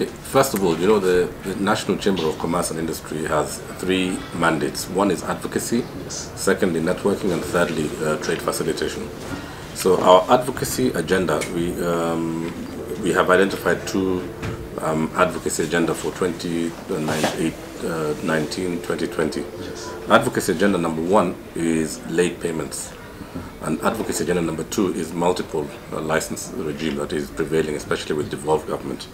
Okay, first of all, you know, the, the National Chamber of Commerce and Industry has three mandates. One is advocacy, yes. secondly, networking, and thirdly, uh, trade facilitation. So, our advocacy agenda, we, um, we have identified two um, advocacy agenda for 2019 2020. Yes. Advocacy agenda number one is late payments. And advocacy agenda number two is multiple uh, license regime that is prevailing, especially with devolved government.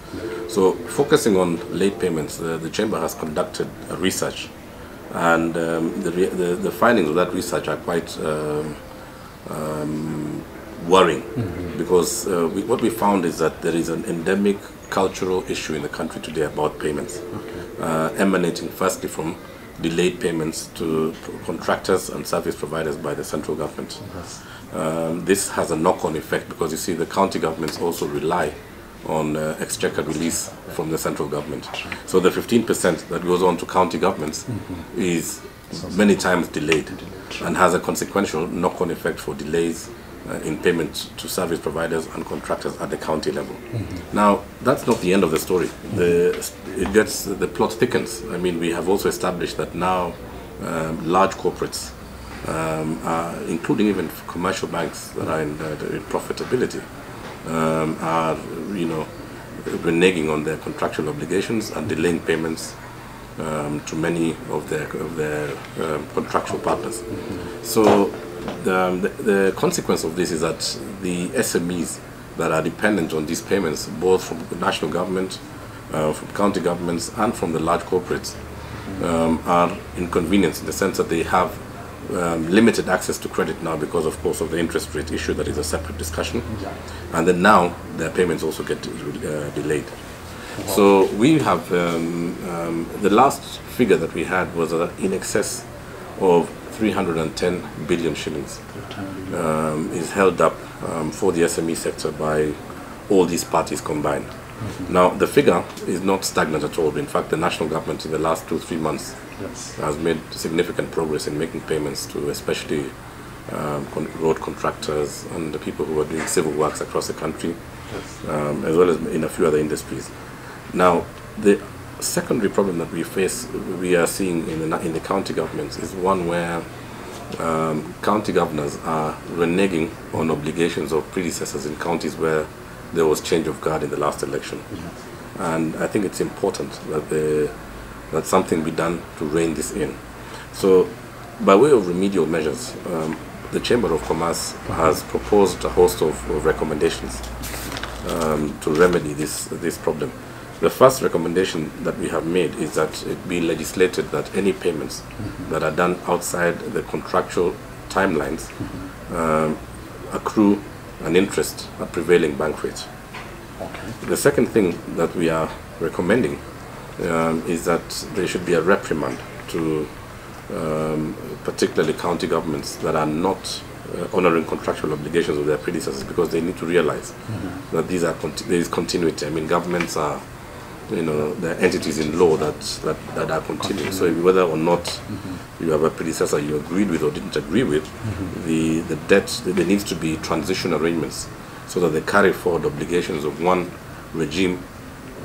So, focusing on late payments, uh, the Chamber has conducted a research, and um, the, re- the, the findings of that research are quite um, um, worrying. Because uh, we, what we found is that there is an endemic cultural issue in the country today about payments, uh, emanating firstly from delayed payments to contractors and service providers by the central government. Um, this has a knock-on effect because you see the county governments also rely on uh, exchequer release from the central government. So the 15% that goes on to county governments is many times delayed and has a consequential knock-on effect for delays in payment to service providers and contractors at the county level. Now, that's not the end of the story. The, it gets the plot thickens. I mean, we have also established that now um, large corporates, um, are, including even commercial banks that are in, uh, in profitability, um, are you know reneging on their contractual obligations and delaying payments um, to many of their of their um, contractual partners. So the, the the consequence of this is that the SMEs that are dependent on these payments, both from the national government, uh, from county governments, and from the large corporates, um, are inconvenienced in the sense that they have um, limited access to credit now because, of course, of the interest rate issue that is a separate discussion. And then now their payments also get uh, delayed. So we have um, um, the last figure that we had was uh, in excess of 310 billion shillings um, is held up um, for the SME sector by all these parties combined. Now the figure is not stagnant at all. In fact, the national government in the last two three months has made significant progress in making payments to especially um, con- road contractors and the people who are doing civil works across the country, um, as well as in a few other industries. Now, the secondary problem that we face, we are seeing in the, in the county governments, is one where um, county governors are reneging on obligations of predecessors in counties where there was change of guard in the last election. And I think it's important that, the, that something be done to rein this in. So, by way of remedial measures, um, the Chamber of Commerce has proposed a host of, of recommendations um, to remedy this, this problem. The first recommendation that we have made is that it be legislated that any payments that are done outside the contractual timelines um, accrue an interest at prevailing bank rates. The second thing that we are recommending um, is that there should be a reprimand to um, particularly county governments that are not uh, honoring contractual obligations of their predecessors because they need to realize that these are conti- there is continuity. I mean, governments are, you know, they're entities in law that, that, that are continuing. So whether or not you have a predecessor you agreed with or didn't agree with, the, the debt, there needs to be transition arrangements so that the carry forward obligations of one regime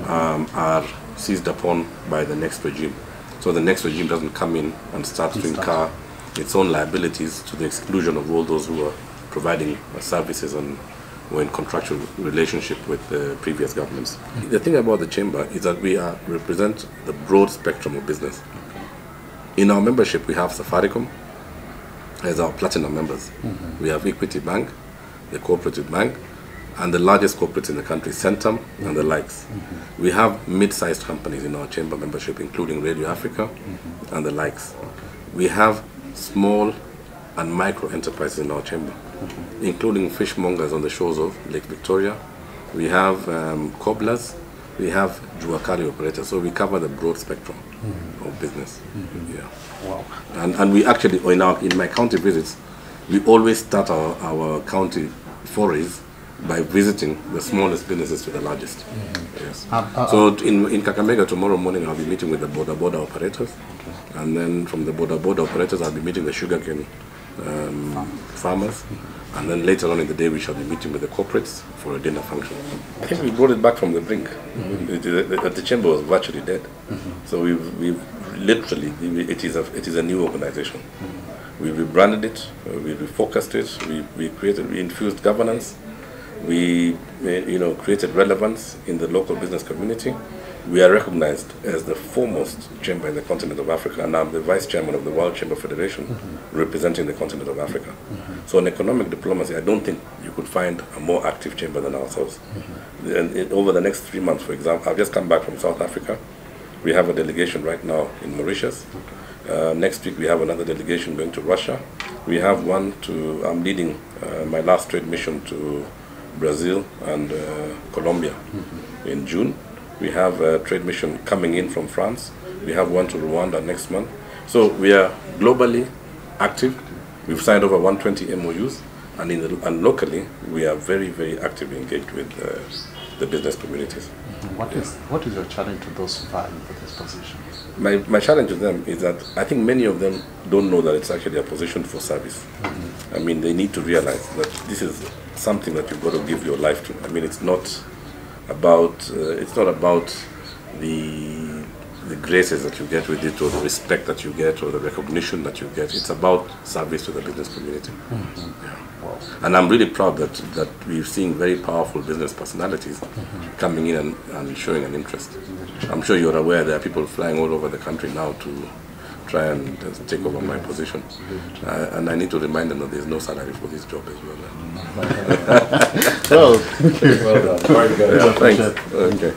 um, are seized upon by the next regime. So the next regime doesn't come in and start to incur its own liabilities to the exclusion of all those who are providing services and were in contractual relationship with the previous governments. The thing about the chamber is that we are, represent the broad spectrum of business. In our membership, we have Safaricom as our platinum members. Mm-hmm. We have Equity Bank, the cooperative bank, and the largest corporates in the country, Centum and the likes. Mm-hmm. We have mid-sized companies in our chamber membership, including Radio Africa mm-hmm. and the likes. We have small and micro enterprises in our chamber, including fishmongers on the shores of Lake Victoria. We have um, cobblers. We have jua kali operators. So we cover the broad spectrum of business. Yeah. Wow. And, and we actually, in, our, in my county visits, we always start our, our county forays by visiting the smallest businesses to the largest. Yes. Uh, uh, so in, in Kakamega tomorrow morning, I'll be meeting with the boda boda operators. And then from the boda boda operators, I'll be meeting the sugarcane um, farmers. And then later on in the day, we shall be meeting with the corporates for a dinner function. I think we brought it back from the brink. Mm-hmm. the, the, chamber was virtually dead. Mm-hmm. So we've, we've literally, it is a, it is a new organization. Mm-hmm. We rebranded it, uh, we refocused it, we, we created, we infused governance, we you know, created relevance in the local business community we are recognized as the foremost chamber in the continent of Africa, and I'm the vice chairman of the World Chamber Federation, mm -hmm. representing the continent of Africa. Mm -hmm. So, in economic diplomacy, I don't think you could find a more active chamber than ourselves. Mm -hmm. And it, over the next three months, for example, I've just come back from South Africa. We have a delegation right now in Mauritius. Uh, next week, we have another delegation going to Russia. We have one to, I'm leading uh, my last trade mission to Brazil and uh, Colombia mm-hmm. in June. We have a trade mission coming in from France. We have one to Rwanda next month. So we are globally active. We've signed over 120 MOUs, and, the, and locally we are very, very actively engaged with uh, the business communities. Mm-hmm. What is what is your challenge to those who vying for this position? My, my challenge to them is that I think many of them don't know that it's actually a position for service. Mm -hmm. I mean, they need to realize that this is something that you've got to give your life to. I mean, it's not about uh, it's not about the the graces that you get with it or the respect that you get or the recognition that you get. It's about service to the business community. Mm -hmm. yeah. wow. And I'm really proud that, that we've seen very powerful business personalities mm -hmm. coming in and, and showing an interest. I'm sure you're aware there are people flying all over the country now to try and uh, take over my position. Uh, and I need to remind them that there's no salary for this job as well. well, well done. Very good. Yeah, thanks. Okay.